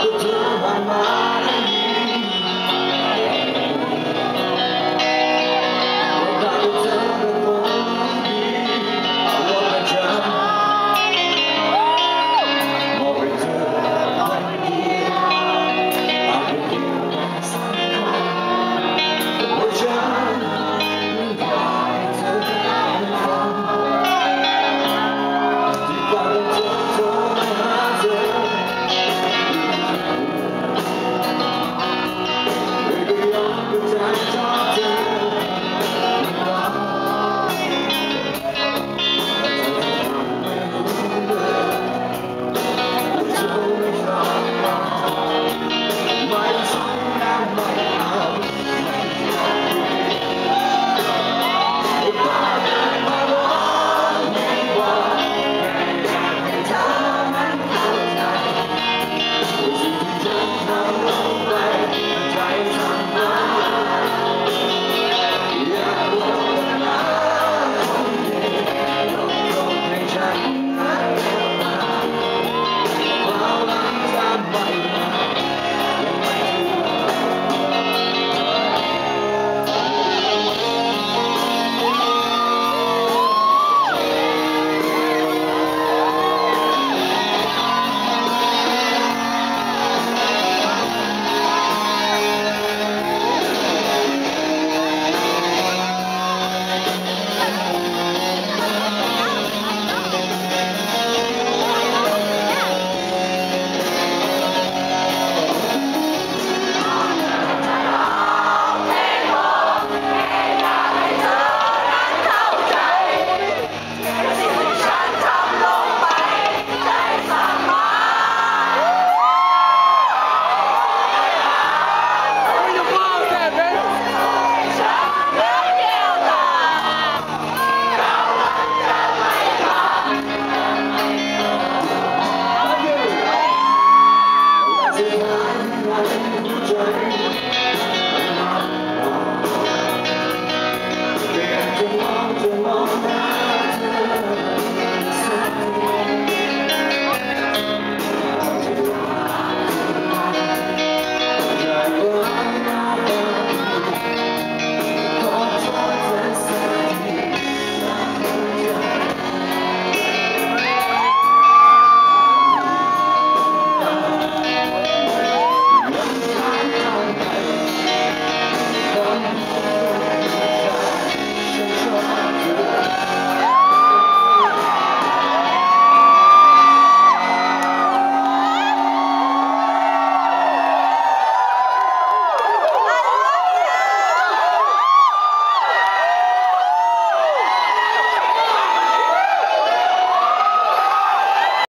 I'll my mind.